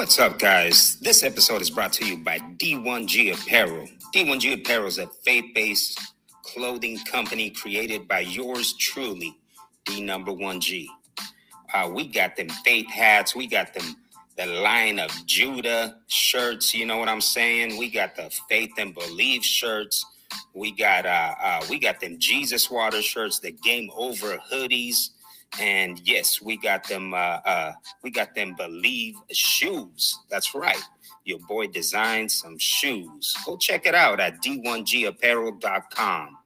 What's up, guys? This episode is brought to you by D1G Apparel. D1G Apparel is a faith based clothing company created by yours truly, the number one G. Uh, we got them faith hats, we got them the line of Judah shirts, you know what I'm saying? We got the faith and believe shirts. We got uh, uh we got them Jesus water shirts, the game over hoodies. And yes, we got them. Uh, uh, we got them. Believe shoes. That's right. Your boy designed some shoes. Go check it out at d1gapparel.com.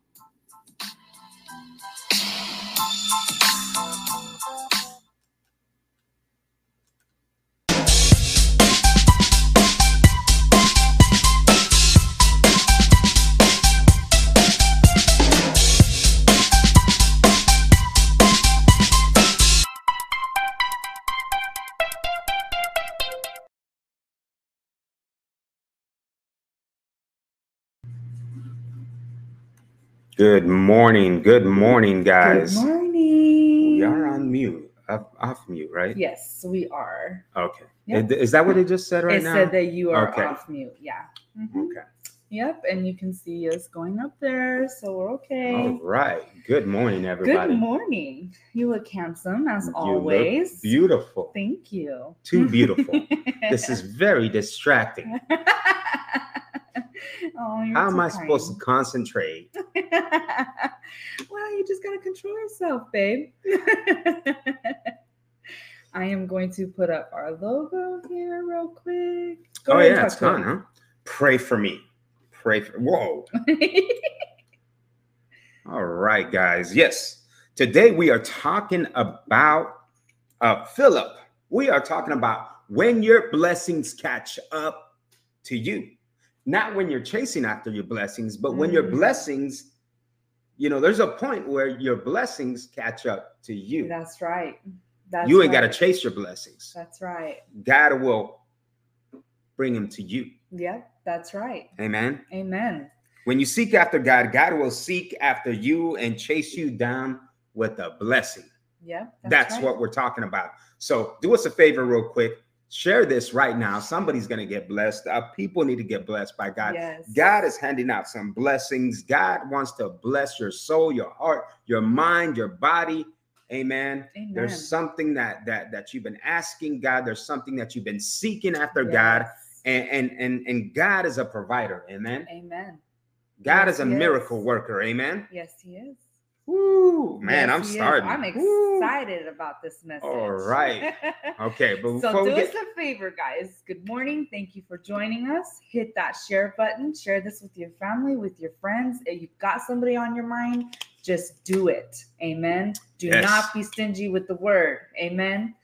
Good morning. Good morning, guys. Good morning. We are on mute. Off, off mute, right? Yes, we are. Okay. Yep. Is that what it just said right it now? said that you are Okay. off mute. Yeah. Mhm. Okay. Yep. And you can see us going up there, so we're okay. All right. Good morning, everybody. Good morning. You look handsome as You look always. beautiful. Thank you. Too beautiful. this is very distracting. oh, How am I supposed to concentrate? well, you just gotta control yourself, babe. I am going to put up our logo here real quick. Go oh yeah, it's gone, huh? Pray for me. Pray for. Whoa. All right, guys. Yes. Today we are talking about uh Philip. We are talking about when your blessings catch up to you. Not when you're chasing after your blessings, but when your Mm. blessings, you know, there's a point where your blessings catch up to you. That's right. That's you ain't got to chase your blessings. That's right. God will bring them to you. Yep, that's right. Amen. Amen. When you seek after God, God will seek after you and chase you down with a blessing. Yep. That's, right. what we're talking about. So do us a favor, real quick. Share this right now. Somebody's going to get blessed. Uh, people need to get blessed by God. Yes. God is handing out some blessings. God wants to bless your soul, your heart, your mind, your body. Amen. Amen. There's something that that that you've been asking God. There's something that you've been seeking after God, and and and and God is a provider. Amen. Amen. God Yes, is a he is. miracle worker. Amen. Yes, he is. Woo, man, Yes, I'm starting. I'm Woo. excited about this message. All right. Okay, but So do we us a favor, guys. Good morning. Thank you for joining us. Hit that share button. Share this with your family, with your friends. If you've got somebody on your mind, just do it. Amen. Do Yes. not be stingy with the word. Amen.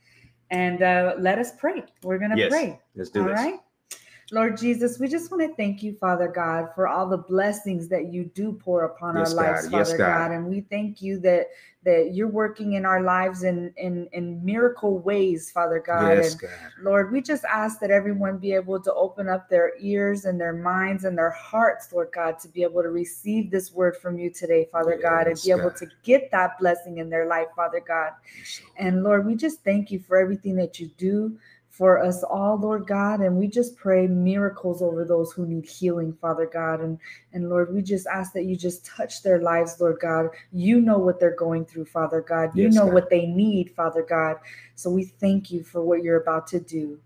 And uh, let us pray. We're gonna yes, pray. let's do All this. right. Lord Jesus, we just want to thank you, Father God, for all the blessings that you do pour upon Yes, our lives, God. Yes, Father God. God. And we thank you that that you're working in our lives in in, in miracle ways, Father God. Yes, And God. Lord, we just ask that everyone be able to open up their ears and their minds and their hearts, Lord God, to be able to receive this word from you today, Father God, and Yes, be able to get that blessing in their life, Father God. And Lord, we just thank you for everything that you do for us all, Lord God. And we just pray miracles over those who need healing, Father God. And and Lord, we just ask that you just touch their lives, Lord God. You know what they're going through, Father God. You Yes, know God. what they need, Father God. So we thank you for what you're about to do.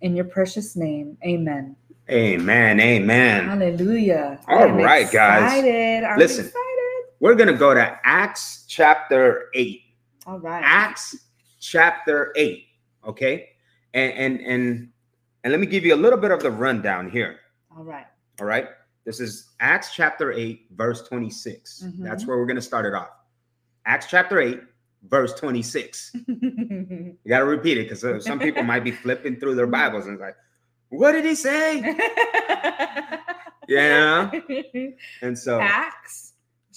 In your precious name, amen. Amen. Amen. Hallelujah. All right, guys. I'm Listen. excited. We're gonna go to Acts chapter eight. All right. Acts chapter 8. Okay. And and and and let me give you a little bit of the rundown here. All right. All right. This is Acts chapter 8, verse 26. Mhm. That's where we're gonna start it off. Acts chapter 8, verse 26. You gotta repeat it because some people might be flipping through their Bibles and it's like, what did he say? Yeah. And so Acts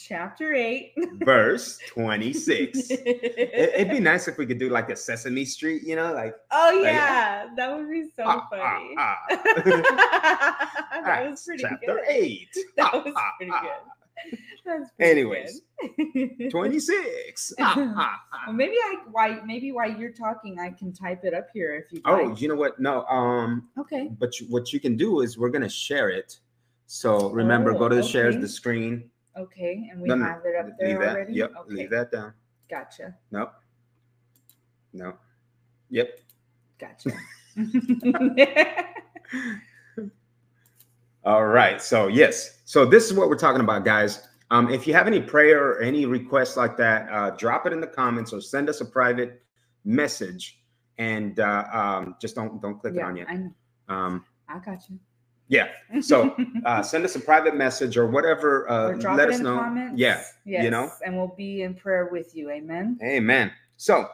chapter 8. verse 26. It, would be nice if we could do like a Sesame Street, you know, like oh, like- yeah. That would be so ah, funny. ah, ah. that was pretty chapter good. 8. That Ah, was ah, pretty ah. good. That's pretty Anyways, good. 26. well, maybe I why maybe while you're talking, I can type it up here if you. oh, like. you know what? No, um, okay. but you, what you can do is we're gonna share it. So remember, Oh, go to the shares the screen. Okay, and we No, no, have it up there leave that. already. Yep, Okay, leave that down. gotcha, No, no. Yep. gotcha. All right. So yes. So this is what we're talking about, guys. Um, if you have any prayer or any requests like that, uh, drop it in the comments or send us a private message, and uh, um, just don't don't click it on yet. I, know. Um, I got you. Yeah. So uh, send us a private message or whatever. Uh, or drop let it us in know. comments. Yeah. yes, you know? and we'll be in prayer with you. Amen. Amen. So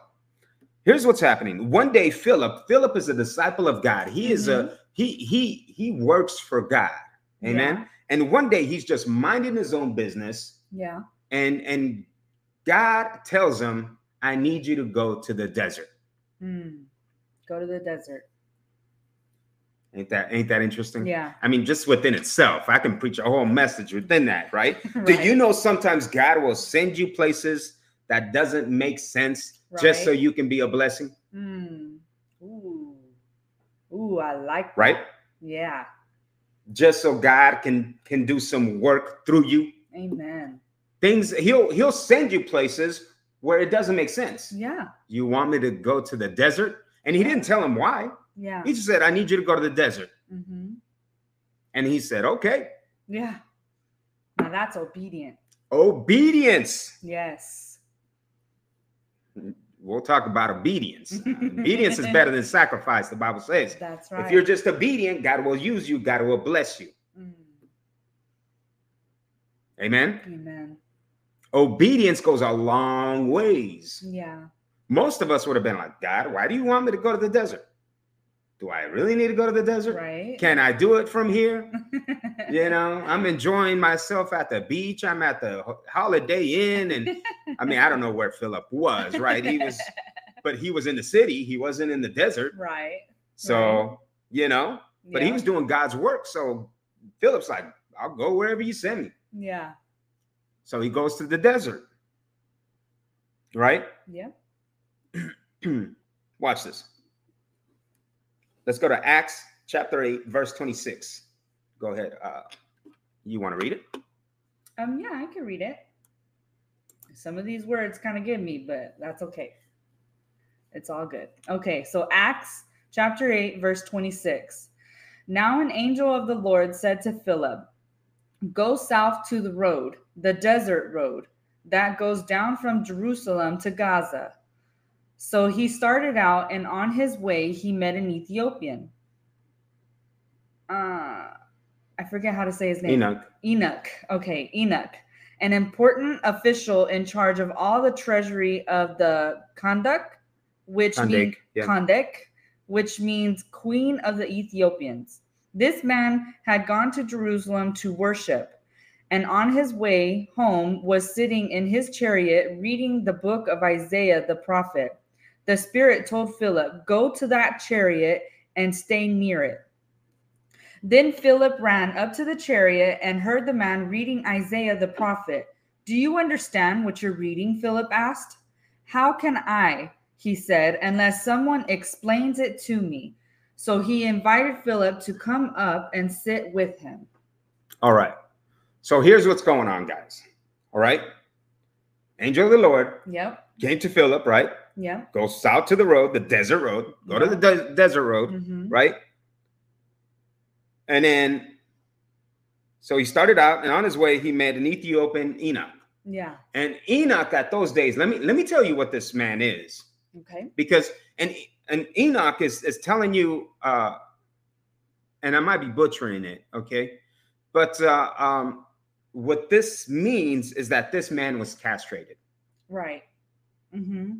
here's what's happening. One day, Philip. Philip is a disciple of God. He is a he he he works for God. Amen. And one day he's just minding his own business, Yeah. and and God tells him, "I need you to go to the desert." yeah. Hmm. Go to the desert. Ain't that ain't that interesting? Yeah. I mean, just within itself, I can preach a whole message within that, right? Do you know sometimes God will send you places that doesn't make sense just so you can be a blessing, Hmm. Ooh. Ooh, I like. right? Yeah. Just so God can can do some work through you. Amen. Things he'll he'll send you places where it doesn't make sense. Yeah. You want me to go to the desert? And he didn't tell him why. Yeah. He just said, I need you to go to the desert. Mm-hmm. And he said, Okay. Yeah. Now that's obedient. Obedience. Yes. We'll talk about obedience. obedience is better than sacrifice, the Bible says. That's right. If you're just obedient, God will use you, God will bless you. Mm. Amen. Amen. Obedience goes a long ways. Yeah. Most of us would have been like, God, why do you want me to go to the desert? Do I really need to go to the desert? Right. Can I do it from here? You know, I'm enjoying myself at the beach. I'm at the Holiday Inn, and I mean, I don't know where Philip was, right? He was, but he was in the city. He wasn't in the desert. right. So, Right. you know, but he was doing God's work. So Philip's like, I'll go wherever you send me. Yeah. So he goes to the desert, right? Yeah. Watch this. Let's go to Acts chapter 8, verse 26. Go ahead. Uh, you want to read it? Um. Yeah, I can read it. Some of these words kind of get me, but that's okay. It's all good. Okay. So Acts chapter eight, verse twenty-six. Now an angel of the Lord said to Philip, "Go south to the road, the desert road that goes down from Jerusalem to Gaza." So he started out, and on his way he met an Ethiopian. Uh, I forget how to say his name. Enoch. Enoch. Okay, Enoch, an important official in charge of all the treasury of the Kanduk, which Kandake, means yeah. Kandek, which means queen of the Ethiopians. This man had gone to Jerusalem to worship, and on his way home was sitting in his chariot reading the book of Isaiah the prophet. The Spirit told Philip, Go to that chariot and stay near it. Then Philip ran up to the chariot and heard the man reading Isaiah the prophet. Do you understand what you're reading? Philip asked. How can I, he said, unless someone explains it to me? So he invited Philip to come up and sit with him. All right. So here's what's going on, guys. All right. Angel of the Lord Yep. came to Philip, right? Yep. Go south to the road, the desert road. Go to the de- desert road, hmm right? And then, so he started out, and on his way, he met an Ethiopian Enoch. Yeah. And Enoch at those days, let me let me tell you what this man is. Okay. because and and Enoch is is telling you uh and I might be butchering it, okay? But uh um what this means is that this man was castrated, Right. Mm-hmm.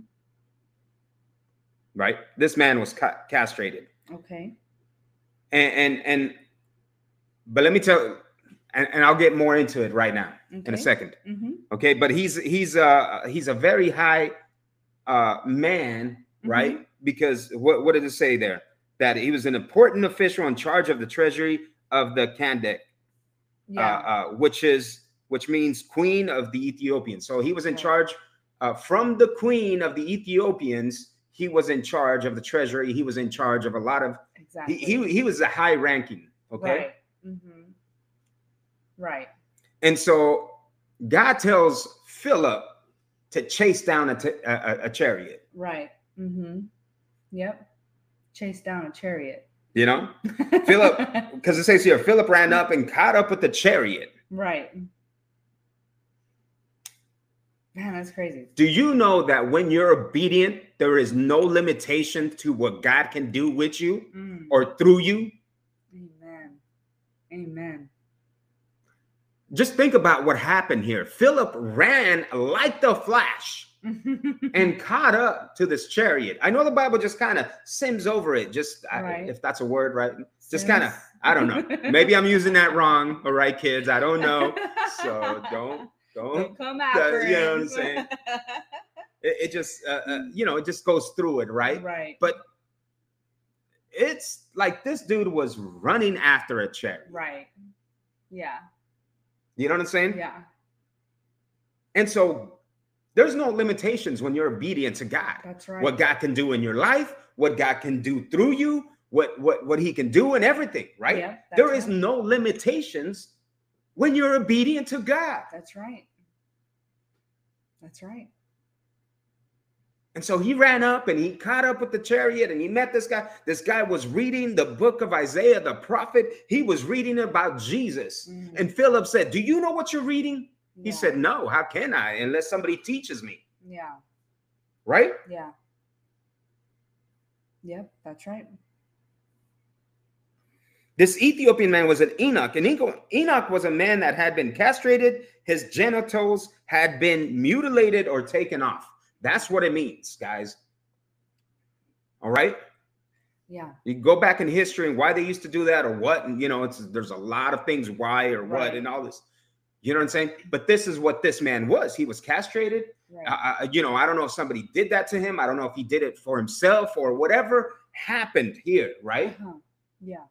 Right? This man was ca- castrated. Okay. And and and but let me tell and, and I'll get more into it right now Okay. in a second. Mm-hmm. Okay, but he's he's uh he's a very high uh man, right? Because what what did it say there? That he was an important official in charge of the treasury of the Kandek, Yeah. uh, uh, which is which means queen of the Ethiopians. So he was in Right. charge uh, from the queen of the Ethiopians. He was in charge of the treasury. He was in charge of a lot of. He Exactly. he, he was a high ranking. Okay. Right. hmm Right. And so God tells Philip to chase down a, t- a, a- a chariot, Right. Mm-hmm. Yep. Chase down a chariot. you know, Philip, because it says here, Philip ran up and caught up with the chariot. right. Man, that's crazy. Do you know that when you're obedient, there is no limitation to what God can do with you Mm. or through you? Amen. Amen. Just think about what happened here. Philip ran like the flash and caught up to this chariot. I know the Bible just kind of sims over it, just I- if that's a word, right? Just kinda, I don't know. Maybe I'm using that wrong. All right, kids, I don't know. So don't, don't. Come that- after you know what I'm saying? It, it just, uh, uh, you know, it just goes through it, right? Right. But it's like this dude was running after a chariot. right. Yeah. You know what I'm saying? Yeah. And so there's no limitations when you're obedient to God. That's right. What God can do in your life, what God can do through you, what what what he can do and everything, right? Yeah, there is right. no limitations when you're obedient to God. That's right. That's right. And so he ran up and he caught up with the chariot and he met this guy. This guy was reading the book of Isaiah, the prophet. He was reading about Jesus. Mhm. And Philip said, Do you know what you're reading? He said, No, how can I? Unless somebody teaches me, Yeah. right? Yeah. Yep. That's right. This Ethiopian man was an Enoch, and Enoch was a man that had been castrated, his genitals had been mutilated or taken off. That's what it means, guys. All right. Yeah. You go back in history and why they used to do that or what, and you know, it's there's a lot of things why or what Right. and all this. You know what I'm saying? But this is what this man was. He was castrated. Right. I- you know, I don't know if somebody did that to him. I don't know if he did it for himself or whatever happened here, right? Uh-huh. Yeah.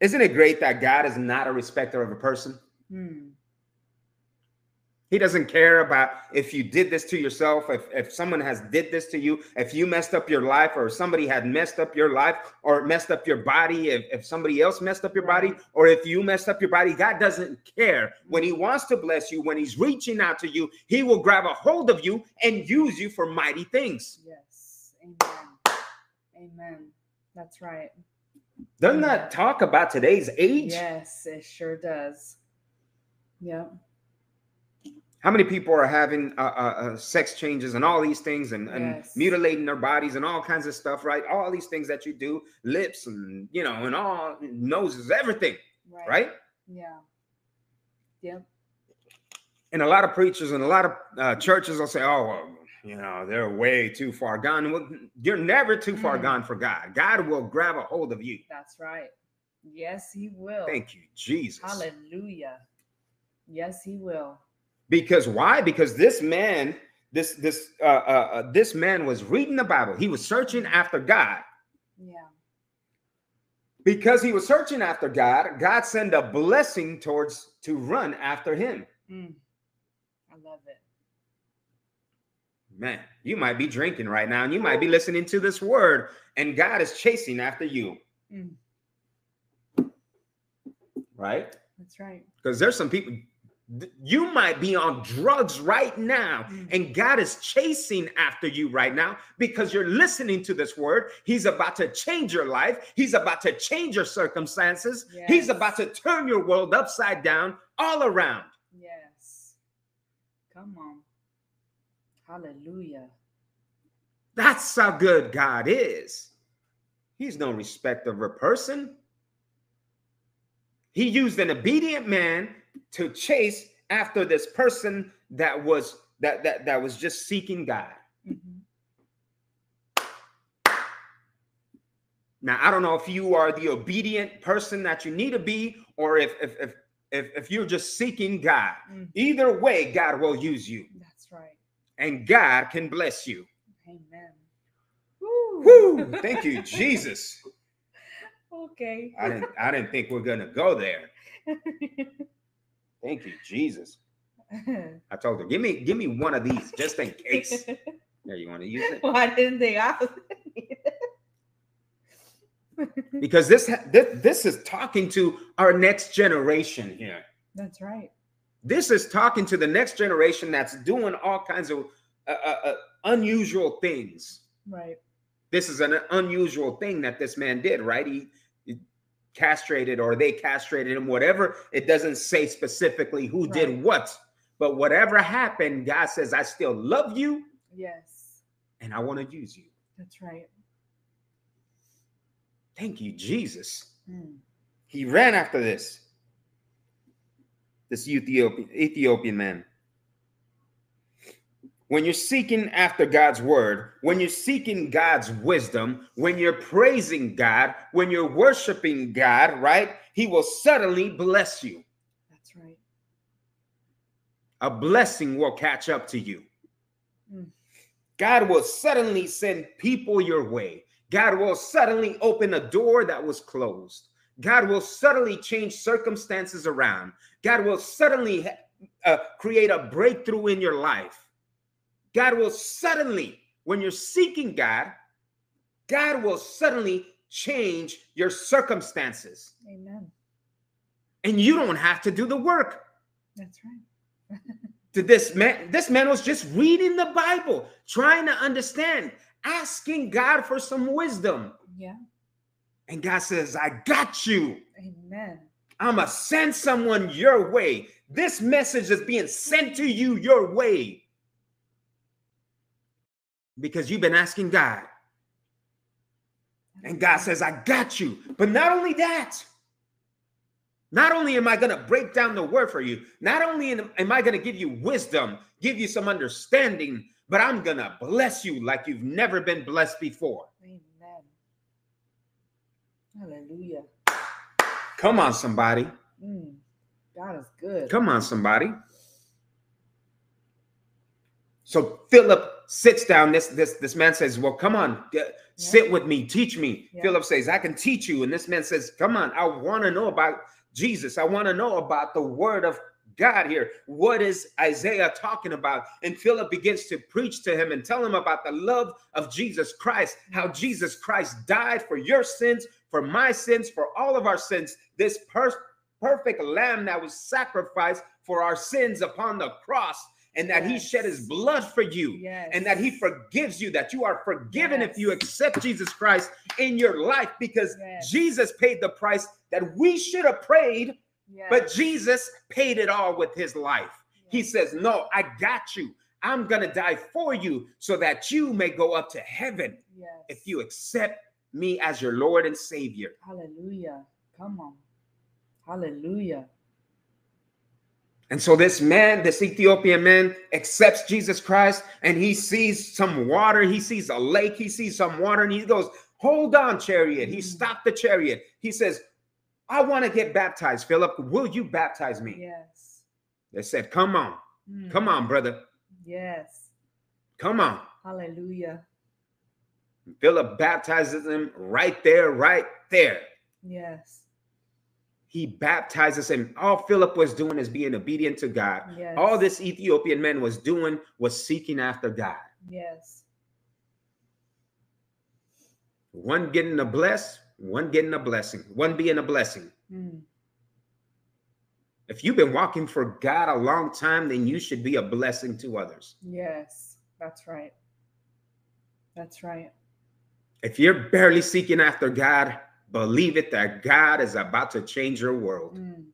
Isn't it great that God is not a respecter of a person? Hmm. He doesn't care about if you did this to yourself, if, if someone has did this to you, if you messed up your life, or somebody had messed up your life or messed up your body, if, if somebody else messed up your body, or if you messed up your body, God doesn't care. When He wants to bless you, when He's reaching out to you, He will grab a hold of you and use you for mighty things. Yes. Amen. Amen. That's right. Doesn't that talk about today's age? Yes, it sure does. Yep. How many people are having uh, uh, uh, sex changes and all these things and, and Yes. mutilating their bodies and all kinds of stuff, right? All these things that you do, lips and you know, and all noses, everything, Right. right? Yeah. Yep. And a lot of preachers and a lot of uh, churches will say, "Oh, well, you know, they're way too far gone." Well, you're never too far Mm. gone for God. God will grab a hold of you. That's right. Yes, he will. Thank you, Jesus. Hallelujah. Yes, he will. Because why? Because this man, this this uh, uh, uh, this man was reading the Bible. He was searching after God. Yeah. because he was searching after God, God sent a blessing towards to run after him. Mm. I love it. Man, you might be drinking right now and you might be listening to this word, and God is chasing after you, Mm. right? That's right. Because there's some people, you might be on drugs right now, Mm. and God is chasing after you right now because you're listening to this word. He's about to change your life, He's about to change your circumstances, He's about to turn your world upside down all around. Yes. Come on. Hallelujah. That's how good God is. He's no respect of a person. He used an obedient man to chase after this person that was that that that was just seeking God. Mhm. Now, I don't know if you are the obedient person that you need to be or if if if if, if you're just seeking God. Mm. Either way, God will use you. And God can bless you. Amen. Woo! Thank you, Jesus. okay. I didn't I didn't think we're gonna go there. Thank you, Jesus. I told her, give me give me one of these just in case. Yeah, you want to use it? Why didn't they ask? Because this, this this is talking to our next generation here. That's right. This is talking to the next generation that's doing all kinds of uh, uh, uh, unusual things. Right. This is an unusual thing that this man did, right? He, he castrated or they castrated him, whatever. It doesn't say specifically who Right. did what, but whatever happened, God says, I still love you Yes. and I want to use you. That's right. Thank you, Jesus. Mm. He ran after this. This Ethiopian Ethiopian man. When you're seeking after God's word, when you're seeking God's wisdom, when you're praising God, when you're worshiping God, right? He will suddenly bless you. That's right. A blessing will catch up to you. Mm. God will suddenly send people your way. God will suddenly open a door that was closed. God will suddenly change circumstances around. God will suddenly uh, create a breakthrough in your life. God will suddenly, when you're seeking God, God will suddenly change your circumstances. Amen. And you don't have to do the work. That's right. to this man. This man was just reading the Bible, trying to understand, asking God for some wisdom. Yeah. And God says, I got you. Amen. I'm going to send someone your way. This message is being sent to you your way because you've been asking God. And God says, I got you. But not only that, not only am I going to break down the word for you, not only am I going to give you wisdom, give you some understanding, but I'm going to bless you like you've never been blessed before. Amen. Hallelujah. Come on, somebody. Mm. God is good. Come on, somebody. So Philip sits down. This this this man says, "Well, come on, get, sit with me, teach me." Yeah. Philip says, "I can teach you." And this man says, "Come on, I want to know about Jesus. I want to know about the Word of God here. What is Isaiah talking about?" And Philip begins to preach to him and tell him about the love of Jesus Christ, how Jesus Christ died for your sins, for my sins, for all of our sins. This per- perfect lamb that was sacrificed for our sins upon the cross, and that he shed his blood for you, Yes. and that he forgives you, that you are forgiven if you accept Jesus Christ in your life because Yes. Jesus paid the price that we should have paid, Yes. but Jesus paid it all with his life. He says, No, I got you. I'm going to die for you so that you may go up to heaven Yes. if you accept me as your Lord and Savior. Hallelujah. Come on. Hallelujah. And so this man, this Ethiopian man, accepts Jesus Christ and he sees some water. He sees a lake. He sees some water and he goes, Hold on, chariot. He Mm. stopped the chariot. He says, I want to get baptized, Philip. Will you baptize me? Yes. They said, Come on. Mm. Come on, brother. Yes. Come on. Hallelujah. Philip baptizes him right there, right there. Yes. He baptizes him. All Philip was doing is being obedient to God. Yes. All this Ethiopian man was doing was seeking after God. Yes. One getting a bless, one getting a blessing, one being a blessing. Mm. If you've been walking for God a long time, then you should be a blessing to others. Yes. That's right. That's right. If you're barely seeking after God, believe it that God is about to change your world. Mm.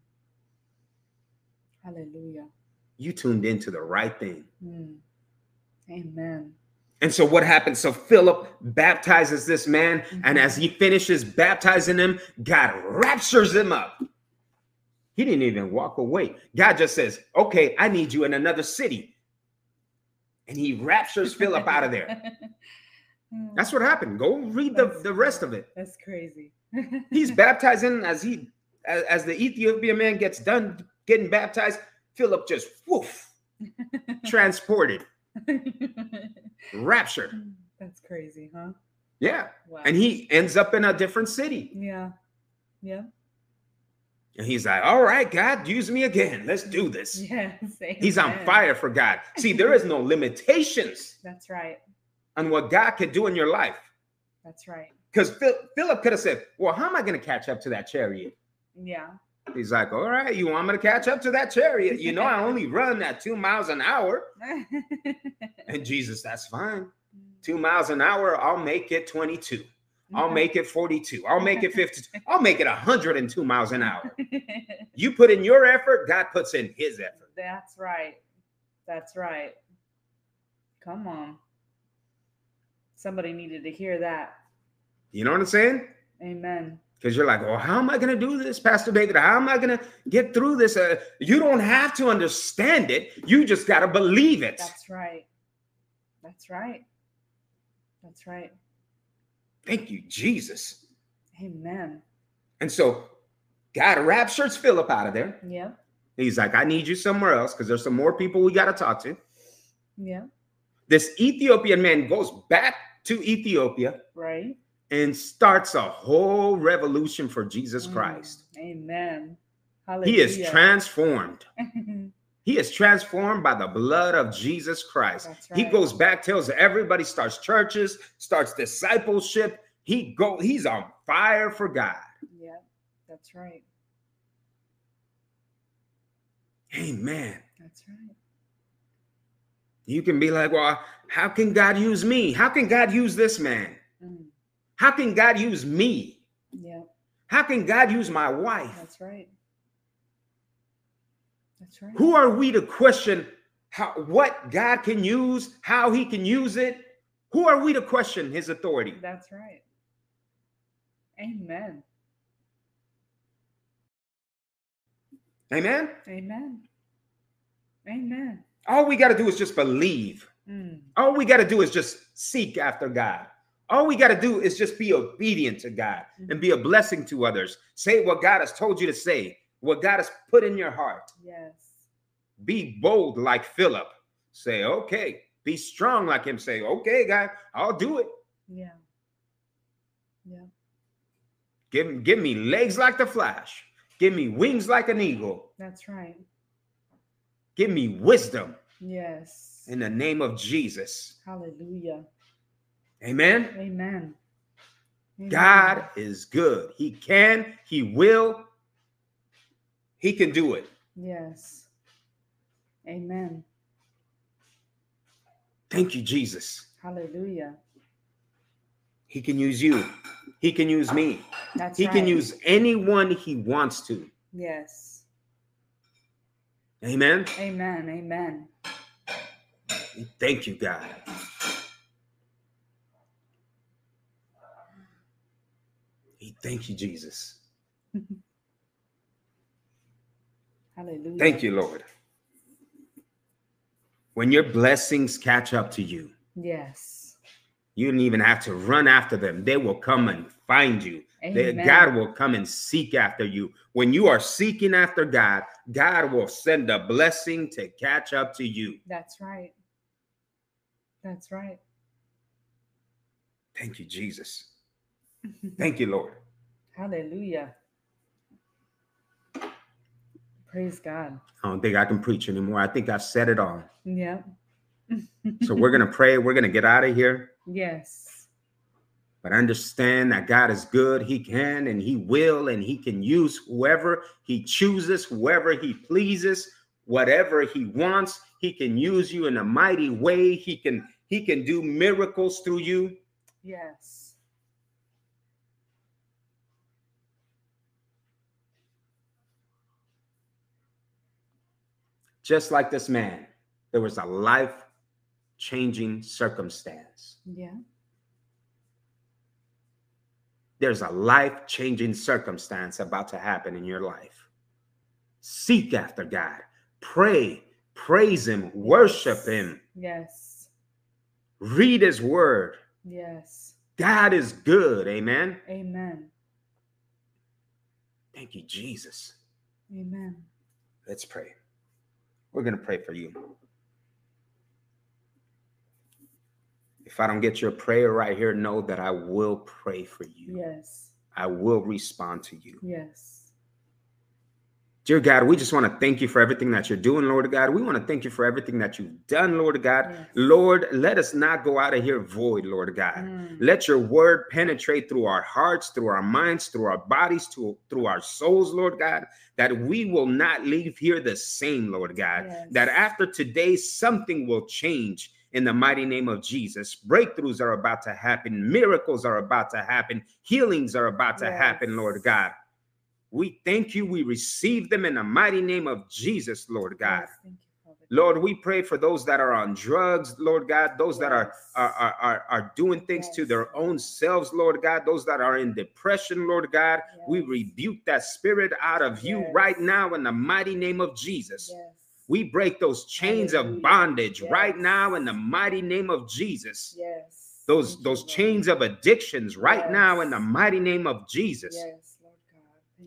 Hallelujah. You tuned into the right thing. Mm. Amen. And so what happens? So Philip baptizes this man, and Mhm. as he finishes baptizing him, God raptures him up. He didn't even walk away. God just says, Okay, I need you in another city. And he raptures Philip out of there. Mm. That's what happened. Go read the, That's the rest of it. That's crazy. He's baptizing as he as, as the Ethiopian man gets done getting baptized, Philip just woof transported, rapture. That's crazy, huh? Yeah. Wow. And he ends up in a different city. yeah. Yeah. And he's like, All right, God, use me again. Let's do this. Yes. He's on fire for God. See, there is no limitations That's right. On what God could do in your life. That's right. Because Philip could have said, Well, how am I going to catch up to that chariot? Yeah. He's like, All right, you want me to catch up to that chariot? You know, I only run at two miles an hour. And Jesus, that's fine. Mm. Two miles an hour, I'll make it 22. I'll make it 42. I'll make it 50. I'll make it 102 miles an hour. You put in your effort, God puts in his effort. That's right. That's right. Come on. Somebody needed to hear that. You know what I'm saying? Amen. Because you're like, oh, how am I going to do this, Pastor David? How am I going to get through this? Uh, you don't have to understand it. You just got to believe it. That's right. That's right. That's right. Thank you, Jesus. Amen. And so God raptures Philip out of there. Yeah. He's like, I need you somewhere else because there's some more people we got to talk to. Yeah. This Ethiopian man goes back to Ethiopia Right. and starts a whole revolution for Jesus Mm, Christ. Amen. Hallelujah. He is transformed. He is transformed by the blood of Jesus Christ. That's He goes back, tells everybody, starts churches, starts discipleship. He go, he's on fire for God. yeah. That's right. Amen. That's right. You can be like, well, how can God use me? How can God use this man? Mm, How can God use me? yeah. How can God use my wife? That's right. That's right. Who are we to question how what God can use, how he can use it? Who are we to question his authority? That's right. Amen. Amen. Amen. Amen. All we got to do is just believe. Mm, All we got to do is just seek after God. All we got to do is just be obedient to God and be a blessing to others. Say what God has told you to say, what God has put in your heart. yes. Be bold like Philip. Say, okay. Be strong like him. Say, okay, God, I'll do it. Yeah. Yeah. Give, give me legs like the flash. Give me wings like an eagle. That's right. Give me wisdom Yes. In the name of Jesus. Hallelujah. Amen. Amen. Amen. God is good. He can, He will, He can do it. Yes. Amen. Thank you, Jesus. Hallelujah. He can use you, He can use me, That's He right. can use anyone He wants to. Yes. Amen. Amen. Amen. Thank you, God. Thank you, Jesus. Hallelujah. Thank you, Lord. When your blessings catch up to you, Yes. you don't even have to run after them. They will come and find you. They- God will come and seek after you. When you are seeking after God, God will send a blessing to catch up to you. That's right. That's right. Thank you, Jesus. Thank you, Lord. Hallelujah. Praise God. I don't think I can preach anymore. I think I've said it all. Yeah. So we're going to pray. We're going to get out of here. yes. But understand that God is good. He can and He will, and He can use whoever He chooses, whoever He pleases, whatever He wants. He can use you in a mighty way. He can He can do miracles through you. Yes. Just like this man, there was a life changing circumstance. Yeah. There's a life changing circumstance about to happen in your life. Seek after God, pray, praise Him, worship Him, Yes. read His word. Yes. God is good. Amen. Amen. Thank you, Jesus. Amen. Let's pray. We're going to pray for you. If I don't get your prayer right here, know that I will pray for you. Yes. I will respond to you. Yes. Dear God, we just want to thank you for everything that you're doing, Lord God. We want to thank you for everything that you've done, Lord God. Yes. Lord, let us not go out of here void, Lord God. Mm. Let your word penetrate through our hearts, through our minds, through our bodies, to, through our souls, Lord God, that we will not leave here the same, Lord God. Yes. That after today, something will change in the mighty name of Jesus. Breakthroughs are about to happen, miracles are about to happen, healings are about to happen, Lord God. We thank you. We receive them in the mighty name of Jesus, Lord God. Yes, thank you, Father God. Lord, we pray for those that are on drugs, Lord God, those that are, are, are, are, doing things to their own selves, Lord God, those that are in depression, Lord God. We rebuke that spirit out of you right now in the mighty name of Jesus. Yes. We break those chains Hallelujah. of bondage right now in the mighty name of Jesus. Yes. Those Thank those chains of addictions right now in the mighty name of Jesus. Yes,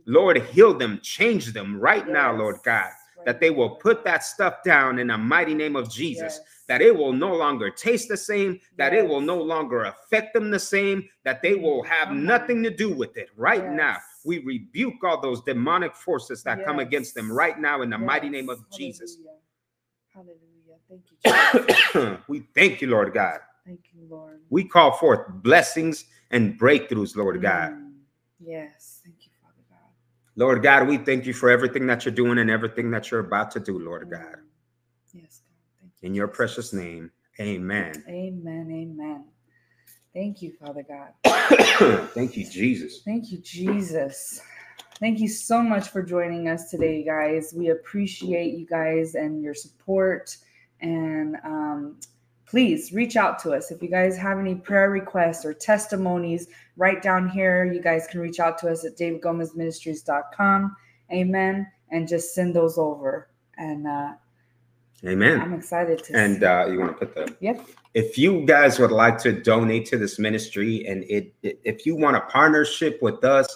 Lord God. Thank you. Lord, heal them, change them right now, Lord God. Right That they will put that stuff down in the mighty name of Jesus. Yes. That it will no longer taste the same, that it will no longer affect them the same, that they will have on. nothing to do with it right now. We rebuke all those demonic forces that come against them right now in the mighty name Yes. of Jesus. Hallelujah. Hallelujah. Thank you, Jesus. we thank you, Lord God. Thank you, Lord. We call forth blessings and breakthroughs, Lord God. Mm, Yes. Thank you, Father God. Lord God, we thank you for everything that you're doing and everything that you're about to do, Lord God. Yes, God. Thank you. In your precious name, amen. Amen. Amen. Thank you, Father God. thank you, Jesus. Thank you, Jesus. Thank you so much for joining us today, guys. We appreciate you guys and your support. And um, please reach out to us. If you guys have any prayer requests or testimonies, right down here, you guys can reach out to us at davidgomezministries.com. Amen. And just send those over. And uh, Amen. I'm excited to And uh, you want to put the yep. if you guys would like to donate to this ministry and it, it- if you want a partnership with us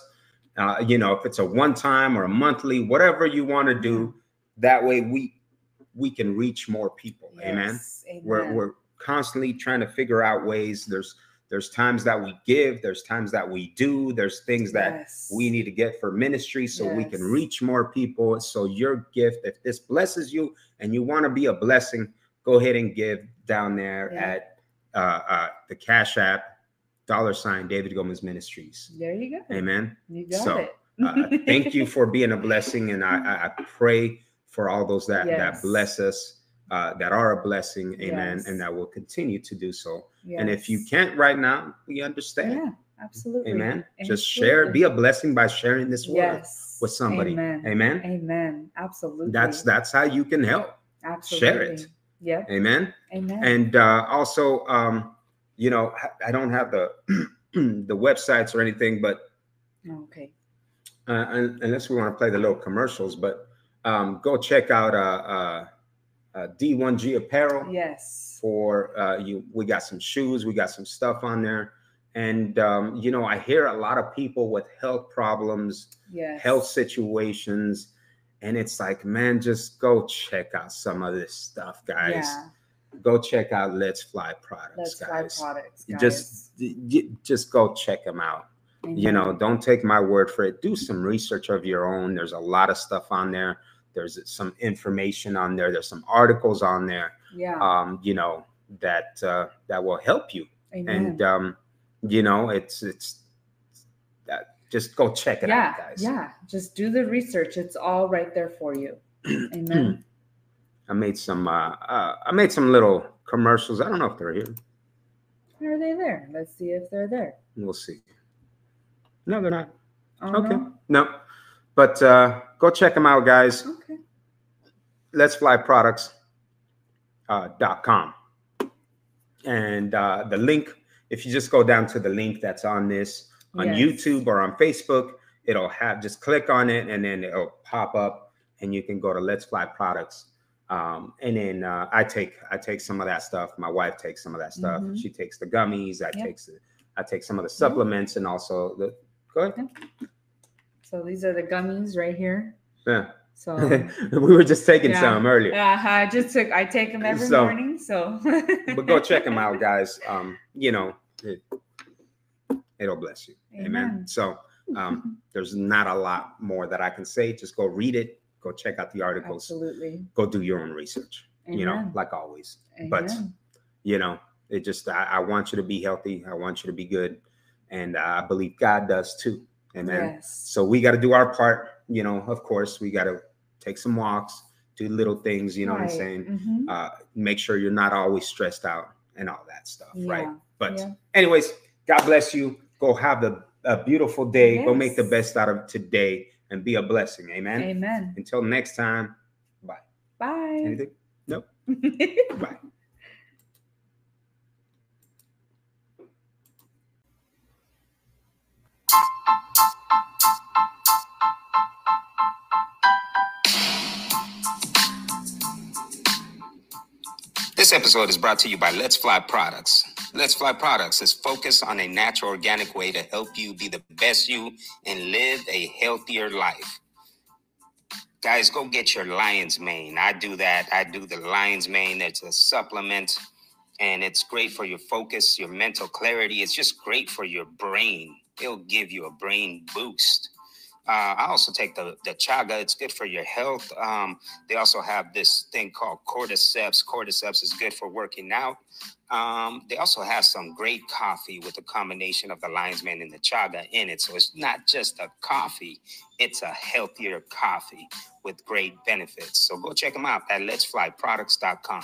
uh, you know if it's a one time or a monthly whatever you want to do that way we we can reach more people amen Yes, we're we're constantly trying to figure out ways there's there's times that we give there's times that we do there's things that Yes. we need to get for ministry so we can reach more people so your gift if this blesses you and you want to be a blessing go ahead and give down there Yeah. at uh, uh, the cash app dollar sign david gomez ministries There you go. amen You got So, it. uh, thank you for being a blessing and I, I pray for all those that that bless us uh, that are a blessing amen Yes. and that will continue to do so Yes. and if you can't right now we understand yeah, absolutely. amen just share be a blessing by sharing this word yes with somebody. Amen. Amen. Amen. Absolutely. that's that's how you can help absolutely. share it. Yep. amen Amen. and uh also um you know I- don't have the the websites or anything but okay. uh, un- unless we want to play the little commercials but um go check out uh uh, uh d1g apparel Yes. for uh you we got some shoes we got some stuff on there and um you know i hear a lot of people with health problems Yes. health situations and it's like man just go check out some of this stuff guys Yeah. go check out let's fly products Let's fly products. Guys. just you know check them out you know don't take my word for it do some research of your own there's a lot of stuff on there there's some information on there there's some articles on there Yeah. um you know that uh that will help you Amen. and um you know it's it's that just go check it yeah. out guys Yeah. Just do the research. It's all right there for you. Amen. i made some uh, uh i made some little commercials i don't know if they're here Are they there? Let's see if they're there. we'll see no they're not Oh, okay no? no but uh go check them out guys Okay. let's fly products uh, dot com and uh, the link if you just go down to the link that's on this on Yes. youtube or on facebook it'll have just click on it and then it'll pop up and you can go to let's fly products um, and then uh, i take i take some of that stuff my wife takes some of that stuff Mhm. she takes the gummies i Yep. takes the, i take some of the supplements and also the go ahead So these are the gummies right here. yeah. So we were just taking Yeah. some earlier yeah, I just took I take them every So- morning. So but go check them out, guys. Um, you know, it, it'll bless you. Amen. Amen. So Um, there's not a lot more that I can say. Just go read it. Go check out the articles. Absolutely. Go do your own research. You know, like always. Amen. But you know, it just I, I want you to be healthy. I want you to be good, and I believe God does too. Amen. Yes. So we got to do our part. You know, of course, we got to take some walks, do little things. You know what I'm Right. saying? Mhm. Uh, make sure you're not always stressed out and all that stuff, right? But yeah. anyways, God bless you. Go have the, a beautiful day. Go make the best out of today and be a blessing. Amen. Amen. Until next time. Bye. Bye. Anything? Nope. bye. This episode is brought to you by Let's Fly Products. Let's Fly Products is focused on a natural, organic way to help you be the best you and live a healthier life. Guys, go get your lion's mane. I do that. I do the lion's mane. It's a supplement and it's great for your focus, your mental clarity. It's just great for your brain. It'll give you a brain boost. Uh, I also take the, the chaga. It's good for your health. Um, they also have this thing called cordyceps. Cordyceps is good for working out. Um, they also have some great coffee with a combination of the lion's mane and the chaga in it. So it's not just a coffee, it's a healthier coffee with great benefits. So go check them out at letsflyproducts.com.